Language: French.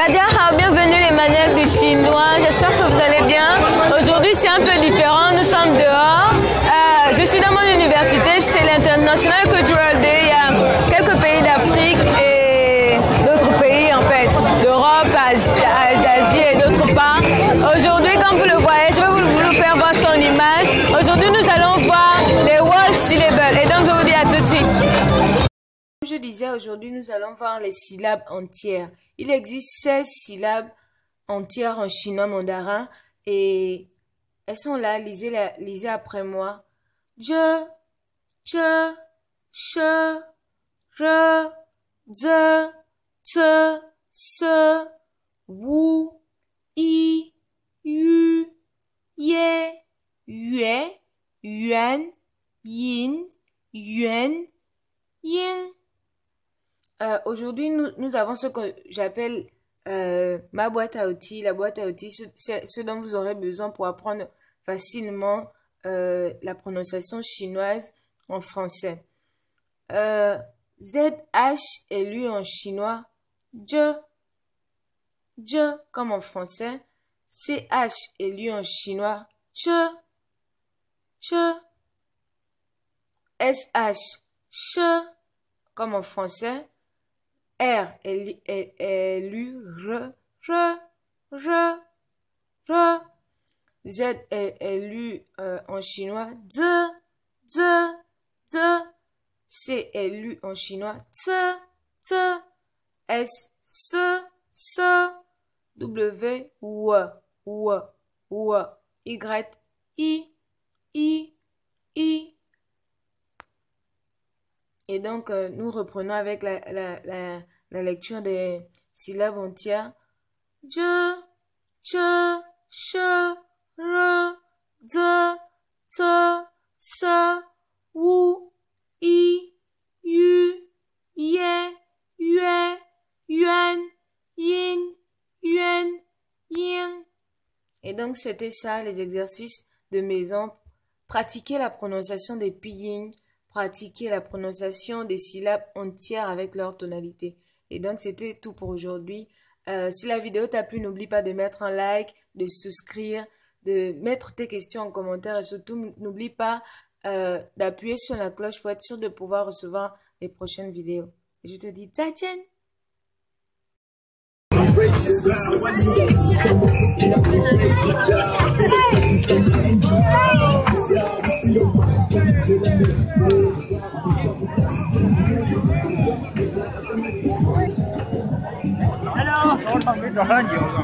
Badiara, bienvenue les maniaques du chinois. Je disais, aujourd'hui, nous allons voir les syllabes entières. Il existe 16 syllabes entières en chinois mandarin et elles sont là, lisez, la, lisez après moi. Je, re, ze, te, se, wu, i, yu, ye, yuan, yin. Euh, Aujourd'hui, nous, nous, avons ce que j'appelle euh, ma boîte à outils. La boîte à outils, c'est ce dont vous aurez besoin pour apprendre facilement euh, la prononciation chinoise en français. ZH est lu en chinois je, je comme en français. CH est lu en chinois che, che. SH, che comme en français. R est, est, est lu R, R, R, R. Z est, est lu euh, en chinois Z, Z, Z. C est lu en chinois T, T. S, S, S. W, W, W, W. Y, I, I. Et donc, euh, nous reprenons avec la, la, lecture des syllabes entières. Je, che, che, re, de, te, se, wu, i, yu, ye, yue, yuan, yin, yuan, yin. Et donc, c'était ça, les exercices de maison. Pratiquer la prononciation des pinyin pratiquer la prononciation des syllabes entières avec leur tonalité. Et donc, c'était tout pour aujourd'hui. Euh, si la vidéo t'a plu, n'oublie pas de mettre un like, de souscrire, de mettre tes questions en commentaire et surtout, n'oublie pas euh, d'appuyer sur la cloche pour être sûr de pouvoir recevoir les prochaines vidéos. Je te dis, 再没找上你，我操！